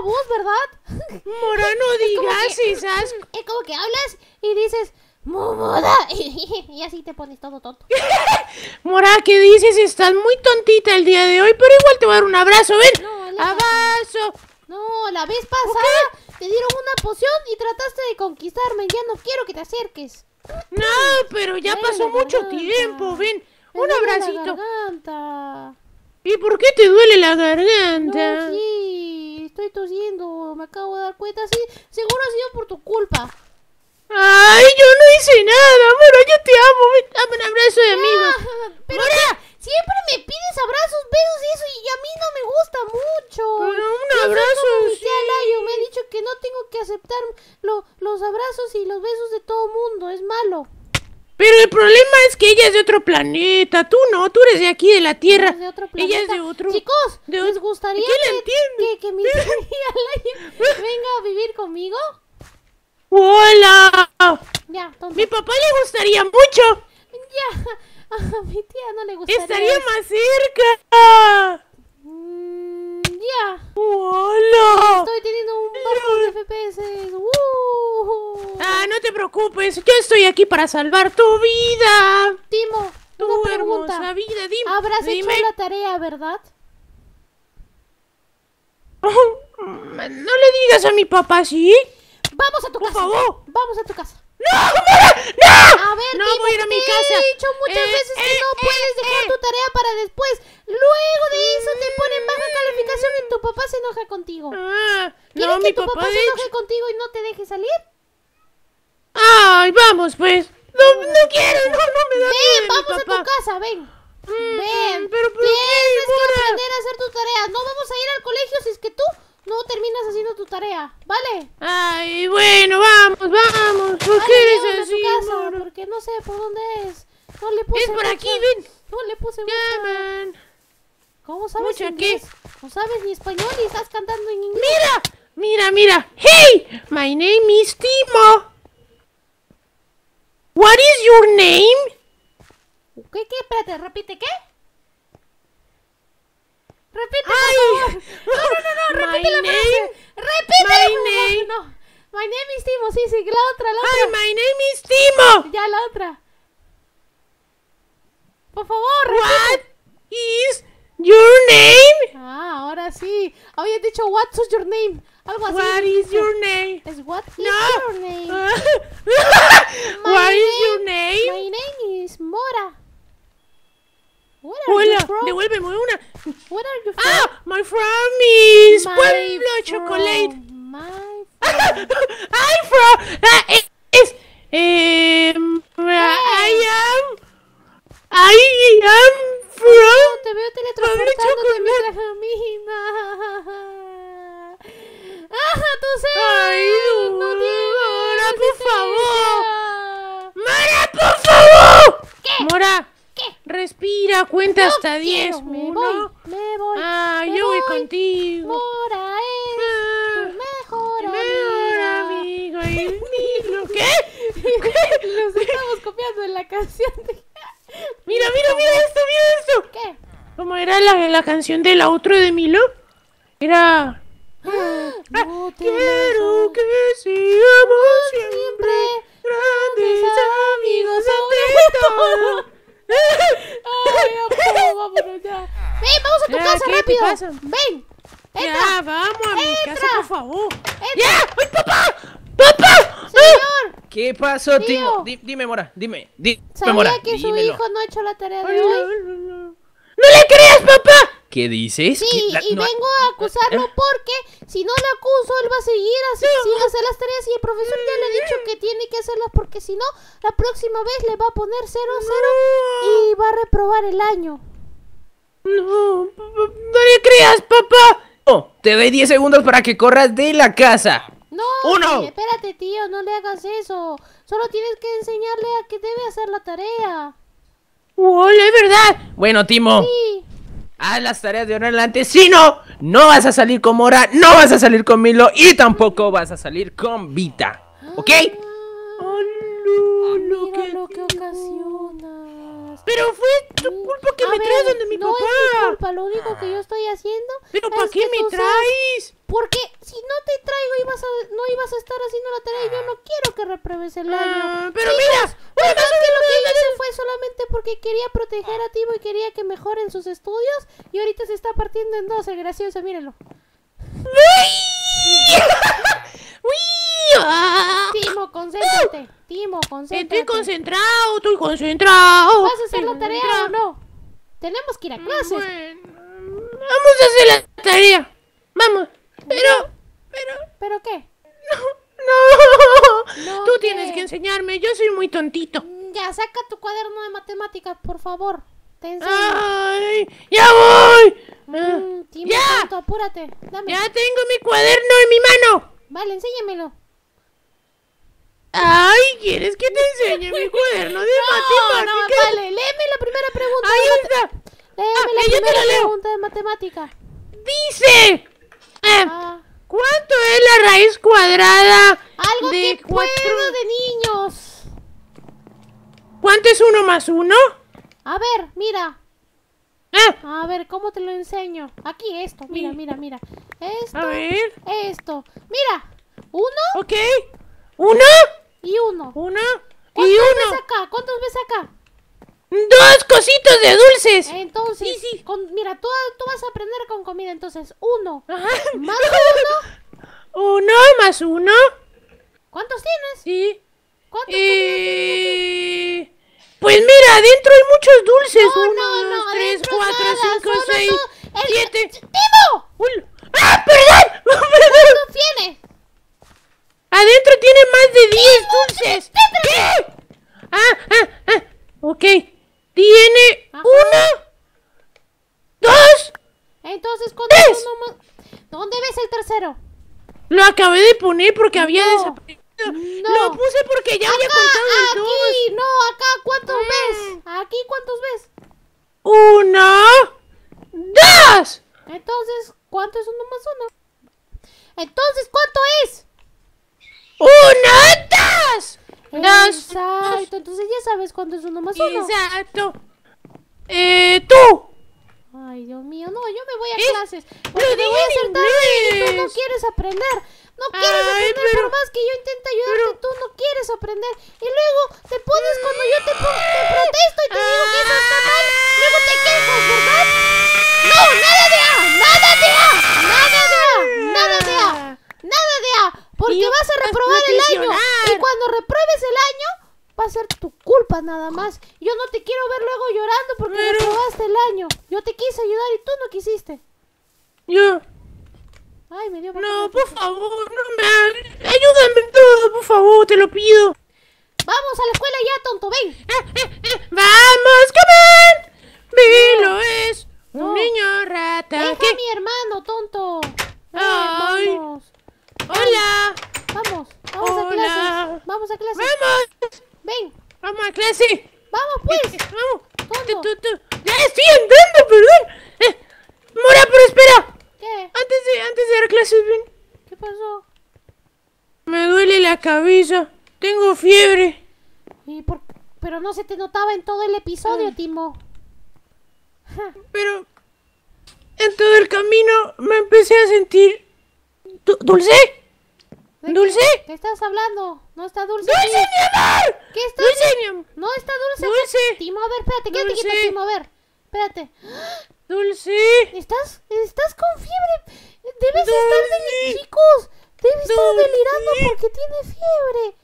la voz, ¿verdad? Mora, no digas esas. Es como que hablas y dices, ¡Momoda! Y así te pones todo tonto. Mora, ¿qué dices? Estás muy tontita el día de hoy, pero igual te voy a dar un abrazo, ven. No, abrazo. No, la vez pasada te dieron una poción y trataste de conquistarme. Ya no quiero que te acerques. No, pero ya Ven, pasó mucho tiempo, ven. Me Un la abracito. garganta. ¿Y por qué te duele la No, garganta? sí, estoy tosiendo, me acabo de dar cuenta, sí, seguro ha sido por tu culpa. Ay, yo no hice nada, Mora, yo te amo. Dame un abrazo de amigo. Ah, pero que siempre me pides abrazos, besos y eso, y a mí no me gusta mucho. Pero un Yo soy abrazo, como mi sí. tía Layo, me ha dicho que no tengo que aceptar lo- los abrazos y los besos de todo mundo, es malo. Pero el problema es que ella es de otro planeta. Tú no, tú eres de aquí, de la Tierra. Es de otro Ella es planeta. de otro. Chicos, de ¿les gustaría ¿Qué le que, que, que mi tía venga a vivir conmigo? ¡Hola! Ya, tonto. Mi papá le gustaría mucho. Ya, a mi tía no le gustaría. Estaría más cerca. ¡Hola! Estoy teniendo un bajo de FPS. ¡Uh! Ah, no te preocupes, yo estoy aquí para salvar tu vida. Timo, Tu una pregunta. hermosa vida, dime. Habrás dime. hecho la tarea, ¿verdad? No le digas a mi papá, ¿sí? Vamos a tu Por casa. favor. Vamos a tu casa. ¡No, Mora! ¡No! A ver, No Timo, voy a ir a mi te casa. he dicho muchas Eh, veces que eh, no eh, puedes dejar tu tarea para después. Luego papá se enoja contigo. Ah, ¿Quieres no, que tu papá, papá se enoje hecho- contigo y no te deje salir? Ay, vamos, pues. No, no quiero, no, no me da miedo Ven, mi vamos a papá. tu casa, ven. Mm, Ven, pero ¿por qué, tienes que aprender a hacer tu tarea. No vamos a ir al colegio si es que tú no terminas haciendo tu tarea, ¿vale? Ay, bueno, vamos, vamos. ¿Por Vale, qué eres a así, casa, porque no sé por dónde es. No le puse Es por mucha- aquí, ven. No le puse mucha... ¿Cómo sabes ¿Mucha inglés? No sabes ni español y estás cantando en inglés. Mira, mira, mira. Hey, my name is Timo. What is your name? ¿Qué, qué? Espérate, repite, ¿qué? Repite, por Ay. favor. No, no, no, no, My repite la name- frase. Repítela, my por favor. name- No. My name is Timo, sí, sí, la otra, la otra. my name is Timo. Ya, la otra. Por favor, repite. What is your name? Ah, ahora sí. Habías dicho, what's your name? Algo así. What is your name? Es what is No. your name? What is your My name? name is Mora. Where are you Hola, from? devuélveme una. Where are you from? Ah, my from is My Pueblo from, Chocolate. My I'm from. Ah, es. es em, I am. I am from. te veo Pueblo teletransportándote mientras Chocolate. camina. ¡Ah, tú sé! Ay, no tienes Mora, por resistencia. Mora, por favor. ¿Qué? Mora, ¿Qué? respira, cuenta No hasta quiero, 10. Me Uno. voy, me voy. Ah, me yo voy voy. contigo. Mora es Ah, mejor mejor amigo y Milo. ¿Qué? Nos estamos copiando en la canción de... Mira, mira, mira esto, mira esto. ¿Qué? ¿Cómo era la, la canción del outro de Milo? Era... No casa. Ven. Ya, Entra. vamos a mi Entra. casa, por favor. Entra. ¡Ya! ¡Ay, papá! ¡Papá! Señor, ¿Qué pasó, Tío. Di- dime, Mora, dime. ¿sabía Mora. que su dímelo. hijo no ha hecho la tarea de hoy? no, no. ¡No le creas, papá! ¿Qué dices? Sí, ¿Qué? La- y no- vengo a acusarlo ¿Eh? porque si no le acuso, él va a seguir así, sin hacer las tareas y el profesor ya le ha dicho que tiene que hacerlas porque si no, la próxima vez le va a poner 0, 0 y va a reprobar el año. No, papá, te doy 10 segundos para que corras de la casa. No, Uno. espérate, tío, no le hagas eso. Solo tienes que enseñarle a que debe hacer la tarea. Hola, es verdad. Bueno, Timo, Sí. haz las tareas de ahora en adelante. Si no, no vas a salir con Mora, no vas a salir con Milo y tampoco vas a salir con Vita. ¿Ok? Oh, Mira lo que ocasiona. Me ver, traes donde mi no es mi papá? culpa, lo único que yo estoy haciendo ¿Pero para qué que me seas- traes? Porque si no te traigo ibas a, no ibas a estar haciendo la tarea y yo no quiero que repruebes el año. Ah, pero Chicos, mira, ¿verdad que lo que yo hice fue solamente porque quería proteger a Timo y quería que mejoren sus estudios? Y ahorita se está partiendo en dos, el gracioso, mírenlo. ¡Uy! ¡Ah! Timo, concéntrate. Timo, concéntrate. Estoy concentrado, estoy concentrado. ¿Vas a hacer la tarea o no? Tenemos que ir a clases. Bueno, vamos a hacer la tarea. Vamos. Pero, pero, ¿Pero qué? no. No, Tú ¿qué? tienes que enseñarme. Yo soy muy tontito. Ya, saca tu cuaderno de matemáticas, por favor. Te enseño. Ay, ya voy. Ah, Mm, Timo, ya. tonto, apúrate. Dame. Ya tengo mi cuaderno en mi mano. Vale, enséñamelo. Ay, ¿quieres que te enseñe mi cuaderno de No, no, matemáticas? vale, léeme la primera pregunta. Ahí está. Léeme Ah, la eh, te primera la leo. pregunta de matemática. Dice. ah, Ah, ¿Cuánto es la raíz cuadrada algo de que cuatro? puedo de niños. ¿Cuánto es uno más uno? A ver, mira. Ah, A ver, ¿cómo te lo enseño? Aquí esto, mira, mira, mira. Esto, a ver. esto. Mira, uno Ok. ¿Uno? Y uno. Uno. Y ¿Cuántos ves uno. acá? ¿Cuántos ves acá? Dos cositos de dulces. Entonces, Sí, sí. con- mira, tú, tú vas a aprender con comida. Entonces, uno Ajá. más uno. Uno más uno. ¿Cuántos tienes? Sí. ¿Cuántos tienes? Eh... Pues mira, adentro hay muchos dulces. No, uno, no, dos, no, tres, cuatro, nada, cinco, seis, siete. ¡Timo! ¡Ah, perdón! ¡Perdón! ¿Cuántos tienes? Adentro tiene más de 10 dulces. ¿Qué? Ah, ah, ah. Ok. Tiene Ajá. uno, dos. Entonces, ¿cuántos ¡Tres! uno más? ¿Dónde ves el tercero? Lo acabé de poner porque había desaparecido. No. Lo puse porque ya había contado el dos. aquí, no, acá, ¿cuántos Mm. ves? Aquí, ¿cuántos ves? Uno, dos. Entonces, ¿cuánto es uno más uno? Entonces, ¿cuánto es? Dos. Exacto, entonces ya sabes cuánto es uno más uno. Exacto. Eh, tú. Ay, Dios mío, no, yo me voy a ¿Eh? clases. Porque te voy a hacer tarea y tú no quieres aprender. No quieres Ay, aprender pero- por más que yo intente ayudarte, pero- tú no quieres aprender. Y luego te pones cuando yo te, te protesto y te digo que eso está mal, luego te quejas, ¿verdad? No, nada de A, nada de A, nada de A, nada de A, nada de A, porque Y vas a vas reprobar el año. nutricional. Y cuando repruebes el año, va a ser nada más. Yo no te quiero ver luego llorando porque Pero- reprobaste el año. Yo te quise ayudar y tú no quisiste. Yo. Ay, me dio No, por favor, no me. Ayúdame en todo, por favor, te lo pido. Vamos a la escuela ya, tonto, ven. ¡Vamos, comer! Vilo es un niño rata. Deja ¿Qué? a mi hermano, tonto. Ay. vamos. Hola. Vamos, vamos a clases. Vamos a clases. Ven, Vamos pues. Vamos. Tonto. Tú, tú, tú. Ya estoy andando, perdón. Eh, Mora, pero espera. ¿Qué? Antes de, antes de dar clases, ven. ¿Qué pasó? Me duele la cabeza. Tengo fiebre. ¿Y por... Pero no se te notaba en todo el episodio, Timo. Ja, Pero en todo el camino me empecé a sentir... Du- ¿Dulce? ¿de ¿Dulce? ¿Qué estás hablando? No está dulce. ¡Dulce, mi amor! ¿Qué está ¡Dulce, mi amor! No está dulce. Dulce. Timo, a ver, espérate, quédate quieto, Dulce. Timo, a ver. Espérate. ¡Dulce! ¿Estás, estás con fiebre. Debes estar deli- chicos. Debe estar delirando porque tiene fiebre.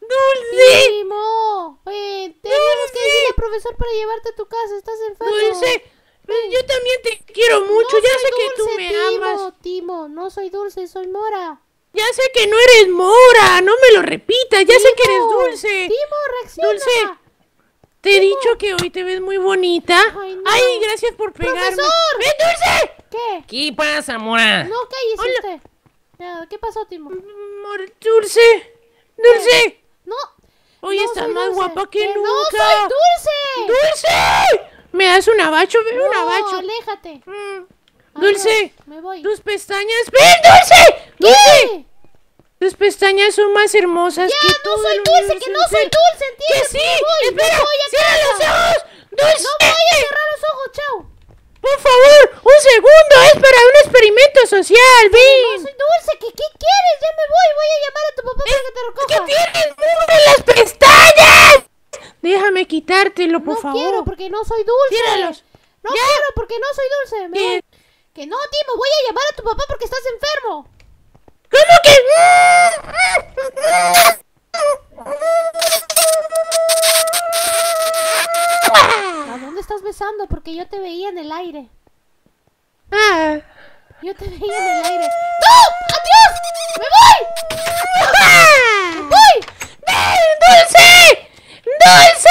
¡Dulce! Timo, ven, tenemos que decirle al profesor para llevarte a tu casa. Estás enfermo. ¡Dulce! Yo también te quiero mucho. No ya sé que tú me Timo, amas. Timo, no soy dulce, soy mora. Ya sé que no eres mora. No me lo repitas. Ya sé que eres dulce. Timo, reacciona. Dulce. Te he dicho que hoy te ves muy bonita. Ay, no. Ay, gracias por pegarme. ¡Profesor! ¡Ven, Dulce! ¿Qué? ¿Qué pasa, Mora? No, Hola. usted. Ya, ¿Qué pasó, Timo? Mor- Dulce. Dulce. No. Hoy no más dulce. guapa que, ¡Que nunca. ¡No soy dulce! ¡Dulce! ¿Me das un abacho? Ven, un No, abacho. aléjate. Mm. Ah, dulce, me voy. tus pestañas. ¡Ven, Dulce! ¡Dulce! Tus pestañas son más hermosas ya, que tú. No soy dulce, que no soy dulce, ¿entiendes? Que sí, voy, espera, voy cierra los ojos. Dulce. No voy a cerrar los ojos, chao. Por favor, un segundo, es para un experimento social, ven. No soy dulce, ¿qué, qué quieres? Ya me voy, voy a llamar a tu papá para que te recoja. ¿Qué tienes mundo en las pestañas? Déjame quitártelo, por favor. No quiero porque no soy dulce. Tíralos. No quiero porque no soy dulce. Me que no, Timo, voy a llamar a tu papá porque estás enfermo. ¿Cómo que? ¿A dónde estás besando? Porque yo te veía en el aire. Ah. Yo te veía en el aire. ¡No! ¡Adiós! ¡Me voy! ¡Me voy! ¡Dulce! ¡Dulce!